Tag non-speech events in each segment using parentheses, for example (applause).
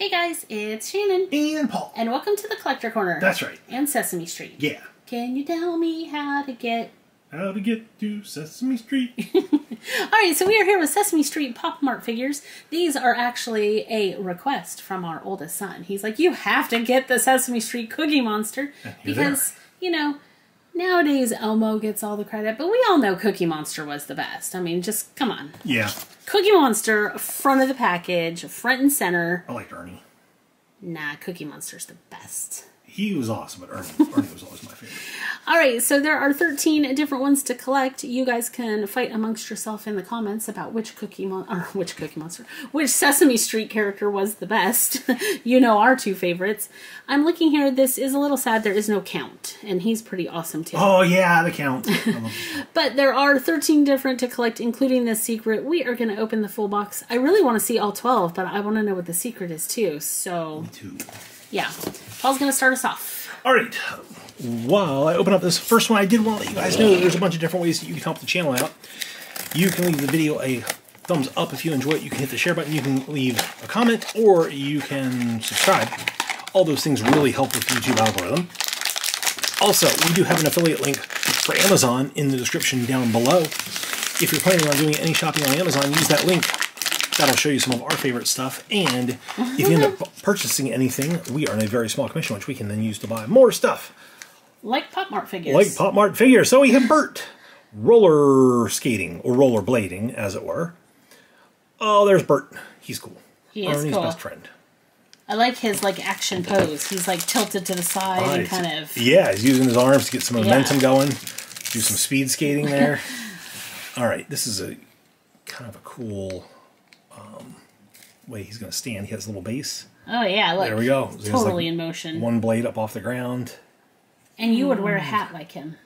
Hey guys, it's Shannon, And Paul. and welcome to the Collector Corner. That's right. And Sesame Street. Yeah. Can you tell me how to get? How to get to Sesame Street. (laughs) All right, so we are here with Sesame Street Pop Mart figures. These are actually a request from our oldest son. He's like, "You have to get the Sesame Street Cookie Monster And here they because you know." Nowadays, Elmo gets all the credit, but we all know Cookie Monster was the best. I mean, just come on. yeah. Cookie Monster, front of the package, front and center. I liked Ernie. Nah, Cookie Monster's the best. He was awesome, but Ernie, Ernie was always my favorite. All right, so there are 13 different ones to collect. You guys can fight amongst yourself in the comments about which Cookie Mon- or which Cookie Monster, which Sesame Street character was the best. (laughs) you know our two favorites. I'm looking here. This is a little sad. There is no count, and he's pretty awesome too. Oh, yeah, the count. (laughs) I love the count. But there are 13 different to collect, including this secret. We are going to open the full box. I really want to see all 12, but I want to know what the secret is too. So Two. yeah, Paul's going to start us off. All right. While I open up this first one, I did want to let you guys know there's a bunch of different ways that you can help the channel out. You can leave the video a thumbs up if you enjoy it. You can hit the share button. You can leave a comment, or you can subscribe. All those things really help with the YouTube algorithm. Also, we do have an affiliate link for Amazon in the description down below. If you're planning on doing any shopping on Amazon, use that link. That'll show you some of our favorite stuff. And if you end up purchasing anything, we earn a very small commission, which we can then use to buy more stuff, Like Pop Mart figures. like Pop Mart figures. So we have Bert roller skating or roller blading, as it were. Oh, there's Bert. He's cool. He is Ernie's cool. best friend. I like his like action pose. He's like tilted to the side and kind of Yeah, he's using his arms to get some momentum Yeah. going. Do some speed skating there. (laughs) All right, this is a kind of a cool um, way he's going to stand. He has a little base. Oh yeah, look. There we go. Totally like in motion. One blade up off the ground. And you would wear a hmm. hat like him.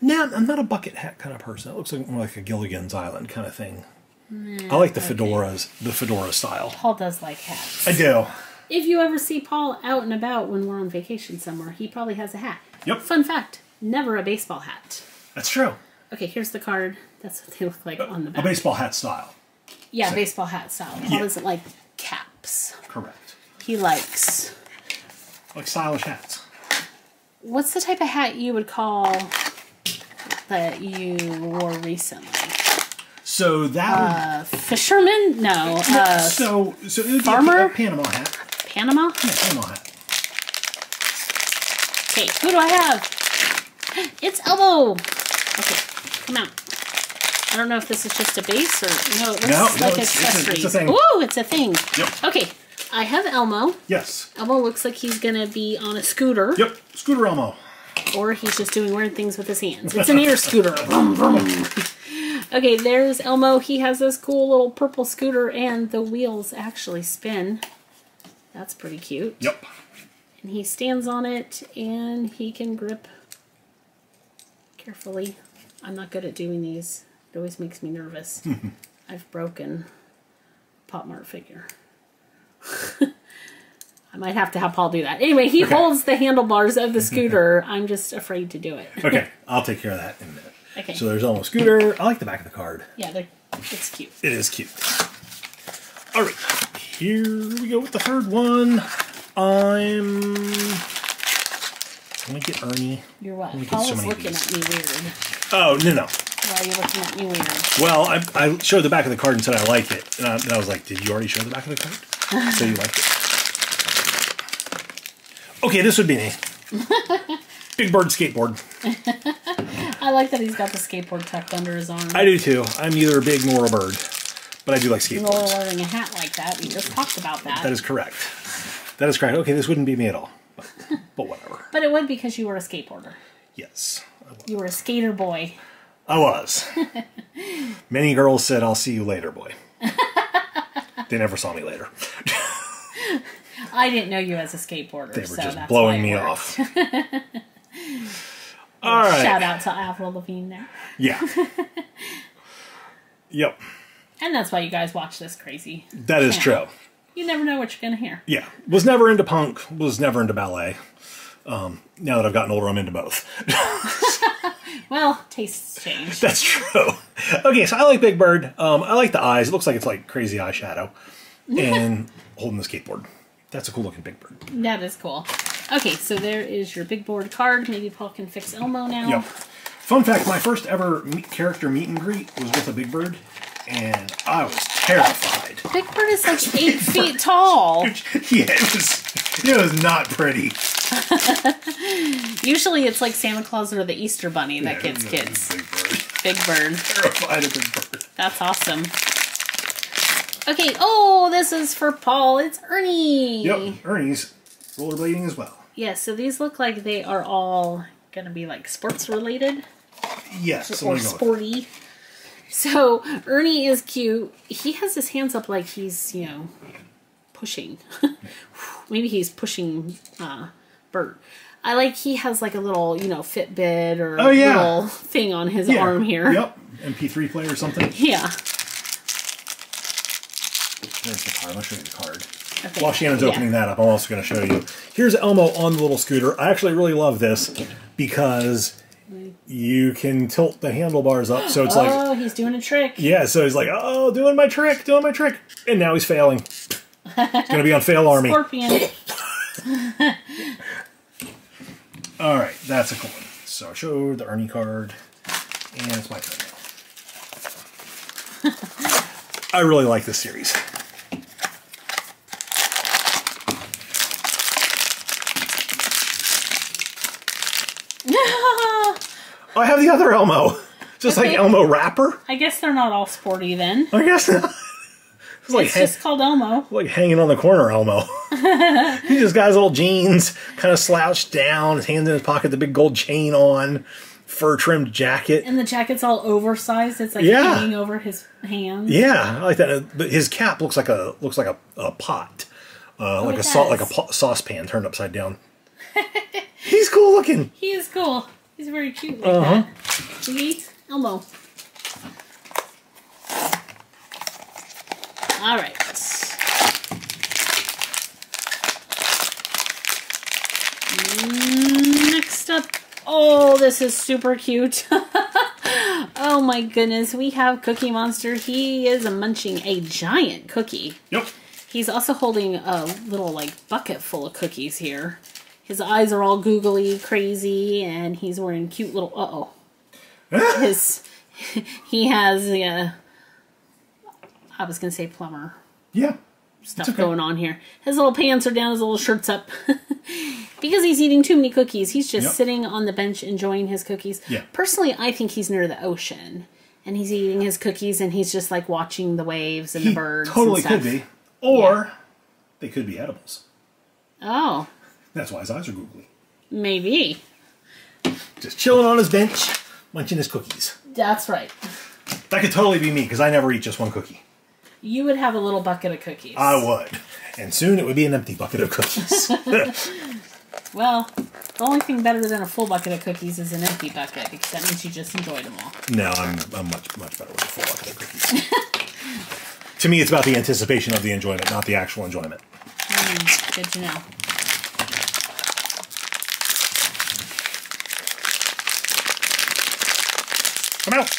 No, I'm not a bucket hat kind of person. It looks like more like a Gilligan's Island kind of thing. I like the fedoras, the fedora style. Paul does like hats. I do. If you ever see Paul out and about when we're on vacation somewhere, he probably has a hat. Yep. Fun fact: never a baseball hat. That's true. Okay, here's the card. That's what they look like on the back. A baseball hat style. yeah, baseball hat style. Paul Yeah. doesn't like caps. Correct. He likes. Like stylish hats. What's the type of hat you would call that you wore recently? So that Uh, fisherman? No. Uh, so so it would farmer? be a, Panama hat. Panama? Yeah, Panama hat. Okay, who do I have? It's Elmo! Okay, come out. I don't know if this is just a base or no. It looks No, no, like it's- it's a- accessories. it's a thing. Ooh, it's a thing. Yep. Okay, I have Elmo. Yes. Elmo looks like he's gonna be on a scooter, Yep. Scooter Elmo. or he's just doing weird things with his hands. It's an air (laughs) scooter. Vroom, vroom. okay, there's Elmo. He has this cool little purple scooter, and the wheels actually spin. That's pretty cute. Yep. And he stands on it and he can grip carefully. I'm not good at doing these. It always makes me nervous. (laughs) I've broken Pop Mart figure. (laughs) I might have to have Paul do that. Anyway, he Okay. holds the handlebars of the (laughs) scooter. I'm just afraid to do it. Okay, I'll take care of that in a minute. Okay. So there's Elmo scooter. I like the back of the card. Yeah, it's cute. It is cute. All right, here we go with the third one. I'm. I'm gonna get Ernie. You're what? Paul so is looking at me weird. Oh no no. Why are you looking at me weird? Well, I, I showed the back of the card and said I like it, and I, and I was like, "Did you already show the back of the card?" So you liked it. Okay, this would be me. (laughs) Big Bird skateboard. I like that he's got the skateboard tucked under his arm. I do too. I'm neither a big nor a bird, but I do like You're skateboards. wearing a hat like that. We just talked about that. That is correct. That is correct. Okay, this wouldn't be me at all, but, (laughs) but whatever. But it would because you were a skateboarder. Yes, You were a skater boy. I was. (laughs) Many girls said, "I'll see you later, boy." They never saw me later. (laughs) I didn't know you as a skateboarder. They were so just blowing me worked. off. (laughs) All right. Shout out to Avril Lavigne there. Yeah. (laughs) yep. And that's why you guys watch this crazy. That is true. You never know what you're going to hear. Yeah. Was never into punk. Was never into ballet. Um, now that I've gotten older, I'm into both. Well, tastes change. That's true. Okay, so I like Big Bird. Um, I like the eyes. It looks like it's like crazy eyeshadow. (laughs) And holding the skateboard. that's a cool looking big bird. That is cool. Okay, so there is your Big Bird card. Maybe Paul can fix Elmo now. Yep. Fun fact: my first ever meet, character meet and greet was with a big bird, and I was terrified. Big Bird is like eight (laughs) feet tall. (laughs) yeah, it was. It was not pretty. (laughs) Usually it's like Santa Claus or the Easter Bunny that Yeah, gets kids. Big bird. Big Bird. Terrified of big bird. That's awesome. Okay, oh, this is for Paul. It's Ernie. Yep, Ernie's rollerblading as well. Yeah, so these look like they are all gonna be like sports related Yes, or with sporty. So Ernie is cute. He has his hands up like he's, you know, pushing. (laughs) Maybe he's pushing uh Bert. I like he has like a little, you know, Fitbit or Oh, yeah. little thing on his Yeah, arm here. Yep, MP3 player or something. (laughs) Yeah. There's the card. I'll show you the card. Okay. While Shannon's Yeah. opening that up, I'm also going to show you. Here's Elmo on the little scooter. I actually really love this because you can tilt the handlebars up, so it's like, Oh, he's doing a trick. yeah. So he's like, oh, doing my trick, doing my trick, and now he's failing. He's going to be on FailArmy. Scorpion. (laughs) All right, that's a cool one. So I showed the Ernie card, and it's my turn now. (laughs) I really like this series. (laughs) I have the other Elmo, just like. Elmo rapper. I guess they're not all sporty then. I guess not. It's like It's just called Elmo. like hanging on the corner Elmo. (laughs) he just got his little jeans kind of slouched down, his hands in his pocket, the big gold chain on, fur trimmed jacket. And the jacket's all oversized. It's like Yeah. hanging over his hands. Yeah, I like that. But his cap looks like a looks like a, a pot, uh, like Oh, it a sa- like a saucepan turned upside down. He's cool looking. He is cool. He's very cute like Uh-huh. that. Elmo. All right. Next up, oh, this is super cute. (laughs) oh my goodness, we have Cookie Monster. He is munching a giant cookie. Yep. He's also holding a little like bucket full of cookies here. His eyes are all googly crazy, and he's wearing cute little. Uh oh. (laughs) His (laughs) he has uh, I was gonna say plumber Yeah. stuff okay. going on here. His little pants are down, his little shirt's up. (laughs) because he's eating too many cookies. He's just Yep. sitting on the bench enjoying his cookies. Yeah. Personally, I think he's near the ocean. And he's eating his cookies and he's just like watching the waves and He the birds. totally could be, or they could be edibles. Oh, That's why his eyes are googly. maybe. Just chilling on his bench, munching his cookies. That's right. That could totally be me because I never eat just one cookie. You would have a little bucket of cookies. I would, and soon it would be an empty bucket of cookies. (laughs) well, the only thing better than a full bucket of cookies is an empty bucket because that means you just enjoyed them all. No, I'm, I'm much much better with a full bucket of cookies. (laughs) to me, it's about the anticipation of the enjoyment, not the actual enjoyment. Hmm, good to know. I'm out.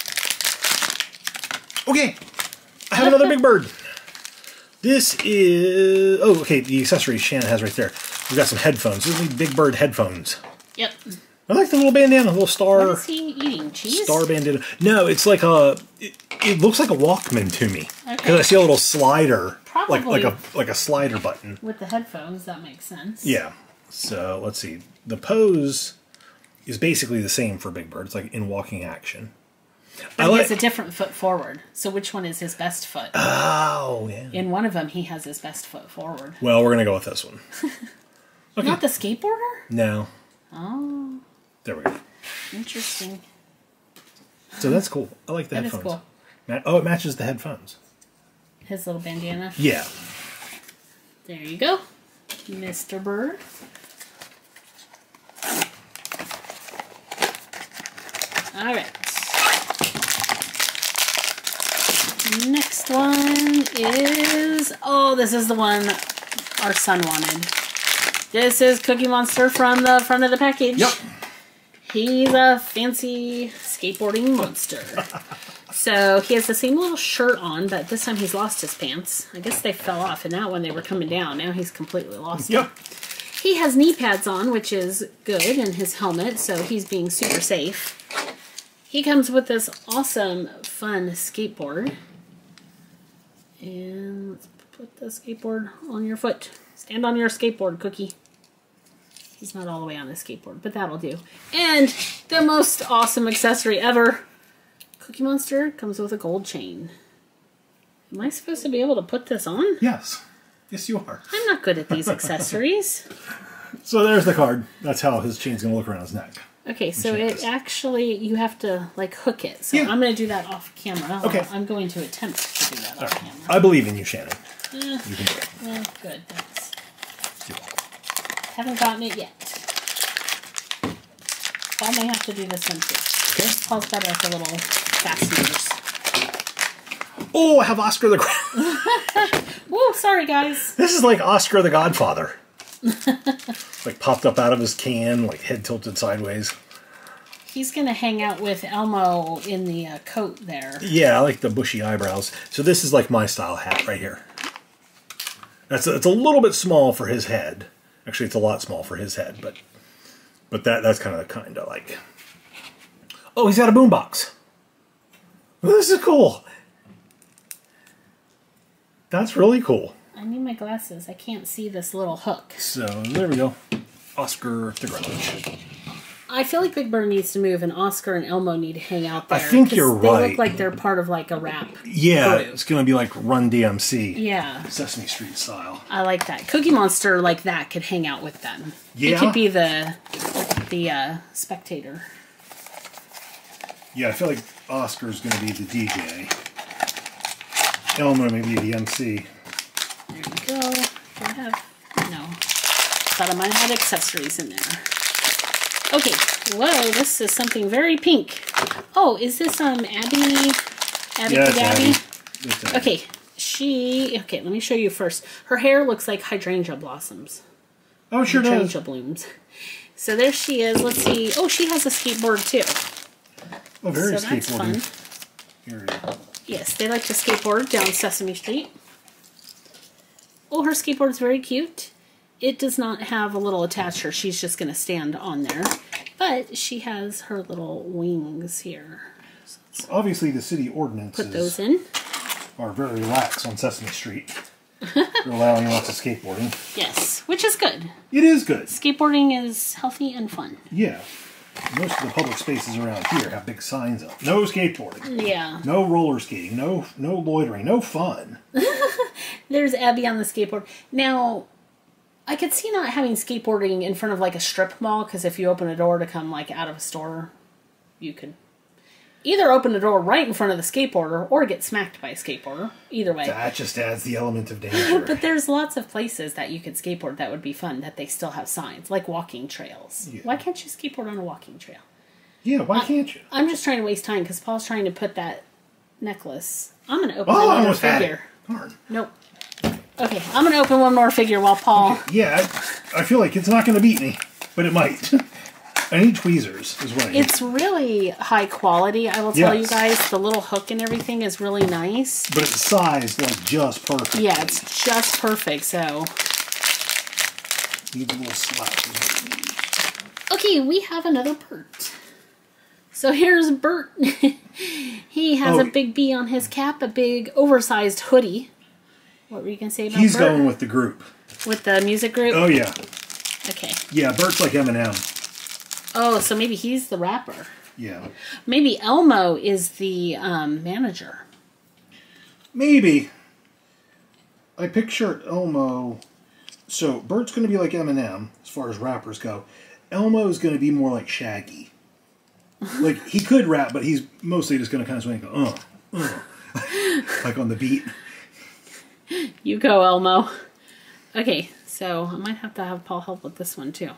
Okay, I have another big bird. This is oh okay. The accessories Shannon has right there. We've got some headphones. These are the Big Bird headphones. Yep. I like the little bandana, the little star is he eating? Cheese? star bandana. No, it's like a. It, it looks like a Walkman to me because Okay. I see a little slider, Probably. like like a like a slider button. With the headphones, that makes sense. Yeah. So let's see. The pose is basically the same for Big Bird. It's like in walking action. But I he like. has a different foot forward. So which one is his best foot? oh yeah. In one of them, he has his best foot forward. Well, we're gonna go with this one. okay. (laughs) Not the skateboarder? No. Oh, There we go. interesting. So that's cool. I like the That headphones. cool. Oh, it matches the headphones. His little bandana. Yeah. There you go, Mr. Bird. All right. Next one is oh, this is the one our son wanted. This is Cookie Monster from the front of the package. Yep. He's a fancy skateboarding monster. (laughs) So he has the same little shirt on, but this time he's lost his pants. I guess they fell off in that one. They were coming down. Now he's completely lost. Yep. He has knee pads on, which is good, and his helmet, so he's being super safe. He comes with this awesome, fun skateboard. And let's put the skateboard on your foot. Stand on your skateboard, Cookie. He's not all the way on the skateboard, but that'll do. And the most awesome accessory ever Cookie Monster comes with a gold chain. Am I supposed to be able to put this on? Yes. Yes, you are. I'm not good at these accessories. (laughs) So there's the card. That's how his chain's going to look around his neck. Okay, so it this. actually you have to like hook it. So Yeah. I'm going to do that off camera. Okay. I'm going to attempt to do that off camera. I believe in you, Shannon. Eh, You can do it. well, good. Thanks. Haven't gotten it yet. Paul may have to do this one too. Okay. Paul's better at the little fasteners. Oh, I have Oscar the. (laughs) (laughs) Whoa, sorry guys. this is like Oscar the Godfather. (laughs) like popped up out of his can, like head tilted sideways. He's gonna hang out with Elmo in the uh, coat there. Yeah, I like the bushy eyebrows. So this is like my style hat right here. That's a, it's a little bit small for his head. Actually, it's a lot small for his head, but but that that's kind of the kind I like. Oh, he's got a boombox. This is cool. That's really cool. I need my glasses. I can't see this little hook. So there we go. Oscar the Grouch. I feel like Big Bird needs to move, and Oscar and Elmo need to hang out there. I think you're they right. look like they're part of like a rap. Yeah, group. it's gonna be like Run DMC, Yeah, Sesame Street style. I like that. Cookie Monster like that could hang out with them. He Yeah? could be the the uh, spectator. Yeah, I feel like Oscar's gonna be the DJ. Elmo maybe the MC. There you go. Do I have no? Thought I might have had accessories in there. Okay. Whoa, this is something very pink. Oh, is this um Abby? Abby Yeah, Abby. Abby. Okay, she. Okay, let me show you first. Her hair looks like hydrangea blossoms. Oh, sure does. Hydrangea blooms. So there she is. Let's see. Oh, she has a skateboard too. Oh, very so that's fun. Here it is. Yes, they like to skateboard down Sesame Street. Oh, her skateboard's very cute. It does not have a little attacher. She's just going to stand on there. But she has her little wings here. Obviously, the city Put ordinances those in. are very lax on Sesame Street. They're (laughs) allowing lots of skateboarding. Yes, which is good. It is good. Skateboarding is healthy and fun. Yeah. Most of the public spaces around here have big signs up. No skateboarding. Yeah. No roller skating. No no loitering. No fun. (laughs) There's Abby on the skateboard. Now, I could see not having skateboarding in front of like a strip mall because if you open a door to come like out of a store, you could either open a door right in front of the skateboarder or get smacked by a skateboarder. Either way. That just adds the element of (laughs) danger. But there's lots of places that you could skateboard that would be fun that they still have signs, like walking trails. Yeah. Why can't you skateboard on a walking trail? yeah, why can't you? I'm just trying to waste time because Paul's trying to put that necklace. I'm going to open Oh, I another almost had figure. it. Darn. Nope. Okay, I'm going to open one more figure while Paul. Yeah, I, I feel like it's not going to beat me, but it might. (laughs) I need tweezers, is what I need. It's really high quality, I will tell you Yes. guys. The little hook and everything is really nice. but it's sized like just perfect. Yeah, it's just perfect. So, needs a little slap. okay, we have another Bert. So here's Bert. (laughs) he has Oh. a big B on his cap, a big oversized hoodie. What were you gonna say about He's Bert? going with the group. with the music group? Oh yeah, Okay. yeah. Bert's like Eminem. Oh, so maybe he's the rapper. Yeah, Maybe Elmo is the um, manager. maybe. I picture Elmo. So Bert's going to be like Eminem as far as rappers go. Elmo is going to be more like Shaggy. like he could rap, but he's mostly just going to kind of swing and go, uh, uh, (laughs) like on the beat. You go, Elmo. Okay, so I might have to have Paul help with this one too.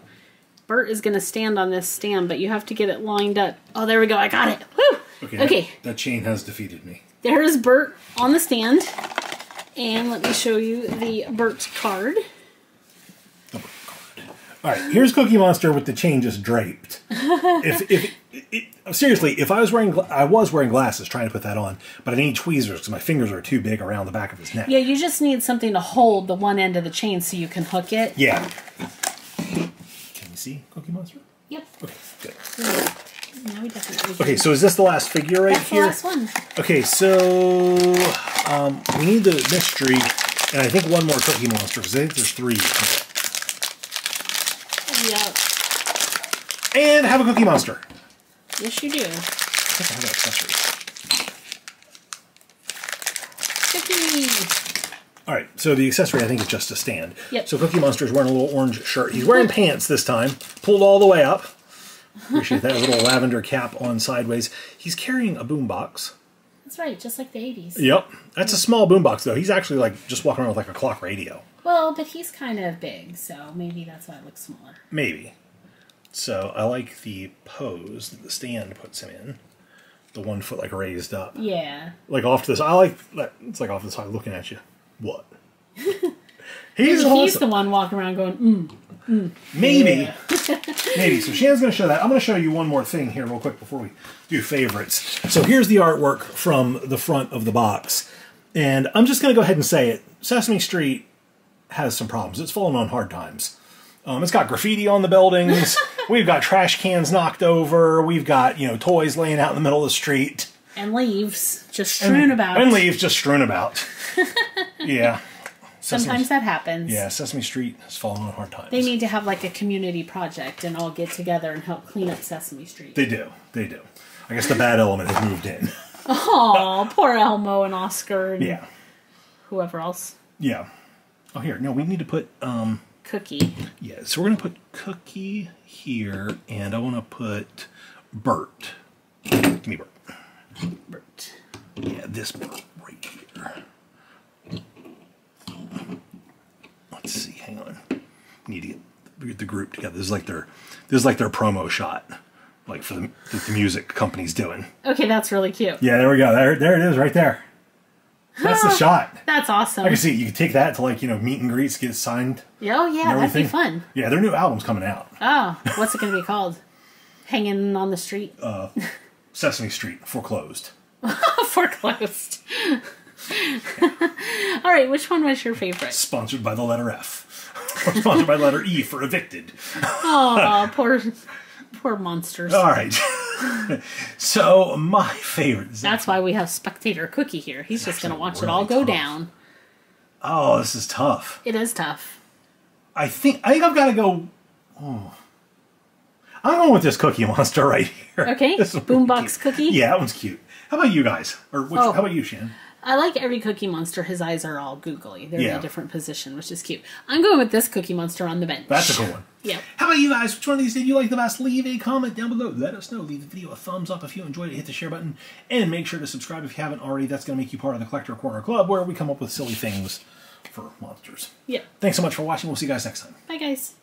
Bert is going to stand on this stand, but you have to get it lined up. Oh, there we go. I got it. Woo! Okay. Okay, That, chain has defeated me. there's Bert on the stand. And let me show you the Bert card. All right, here's Cookie Monster with the chain just draped. (laughs) if, if it, seriously, if I was wearing, I was wearing glasses trying to put that on, but I need tweezers because my fingers are too big around the back of his neck. Yeah, you just need something to hold the one end of the chain so you can hook it. Yeah. Can you see Cookie Monster? Yep. Okay, good. Now we definitely. Okay, so is this the last figure right That's the here? last one. Okay, so um, we need the mystery, and I think one more Cookie Monster because I think there's three. Yep. And have a Cookie Monster. Yes, you do. I think I have. Cookie. All right, so the accessory I think is just a stand. Yep. So Cookie Monster is wearing a little orange shirt. He's wearing pants this time, pulled all the way up. Appreciate that little lavender cap on sideways. He's carrying a boombox. That's right, just like the 80s. Yep, that's a small boombox though. He's actually like just walking around with like a clock radio. Well, but he's kind of big, so maybe that's why it looks smaller. Maybe. So I like the pose that the stand puts him in. The one foot like raised up, Yeah. like off to this. I like that. It's like off to the side looking at you. What? (laughs) He's He's awesome. the one walking around going, mm. Maybe. (laughs) Maybe. So Shannon's going to show that. I'm going to show you one more thing here real quick before we do favorites. So here's the artwork from the front of the box. And I'm just going to go ahead and say it. Sesame Street has some problems. It's fallen on hard times. Um, it's got graffiti on the buildings. (laughs) We've got trash cans knocked over. We've got, you know, toys laying out in the middle of the street. and leaves just strewn about. And leaves just strewn about. (laughs) yeah. Sesame- Sometimes that happens. Yeah, Sesame Street has fallen on hard times. They need to have like a community project and all get together and help clean up Sesame Street. They do. They do. I guess the bad element has moved in. (laughs) Oh, poor Elmo and Oscar and Yeah. whoever else. Yeah. Oh, here. No, we need to put. um Cookie. Yeah, so we're gonna put Cookie here, and I want to put Bert. Give me Bert. Bert. Yeah, this Bert right here. Let's see. Hang on. Need to get get the group together. This is like their. This is like their promo shot, like for the the music company's doing. Okay, that's really cute. Yeah, there we go. There, there it is, right there. That's the (laughs) shot. That's awesome. I can see you can take that to like you know meet and greets, get signed. Oh yeah, that'd be fun. Yeah, their new album's coming out. Oh, what's it going to be called? Hanging on the street? Uh, Sesame Street foreclosed. (laughs) Foreclosed. (laughs) All right, which one was your favorite? Sponsored by the letter F. or sponsored by letter E for evicted. Oh, poor, poor monsters. All right. (laughs) so my favorite. Is That's why we have spectator Cookie here. He's just going to watch it all go tough. down. oh, this is tough. It is tough. I think I think I've got to go. Oh. I'm going with this Cookie Monster right here. Okay, (laughs) This Boombox. Cookie. Yeah, that one's cute. How about you guys? Or which, Oh. how about you, Shan? I like every Cookie Monster. His eyes are all googly. They're in a different position, which is cute. I'm going with this Cookie Monster on the bench. That's a cool one. Yep. How about you guys? Which one of these did you like the best? Leave a comment down below. Let us know. Leave the video a thumbs up if you enjoyed it. Hit the share button. And make sure to subscribe if you haven't already. That's going to make you part of the Collector Corner Club where we come up with silly things for monsters. Yeah. Thanks so much for watching. We'll see you guys next time. Bye, guys.